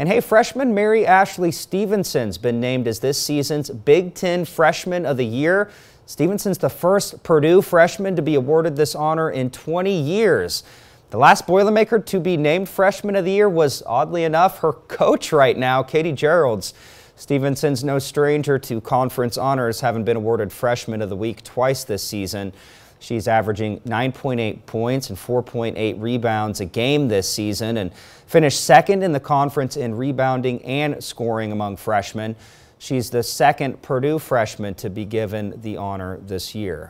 And hey, freshman Mary Ashley Stevenson's been named as this season's Big Ten Freshman of the Year. Stevenson's the first Purdue freshman to be awarded this honor in 20 years. The last Boilermaker to be named Freshman of the Year was, oddly enough, her coach right now, Katie Gearlds. Stevenson's no stranger to conference honors, having been awarded Freshman of the Week twice this season. She's averaging 9.8 points and 4.8 rebounds a game this season and finished second in the conference in rebounding and scoring among freshmen. She's the second Purdue freshman to be given the honor this year.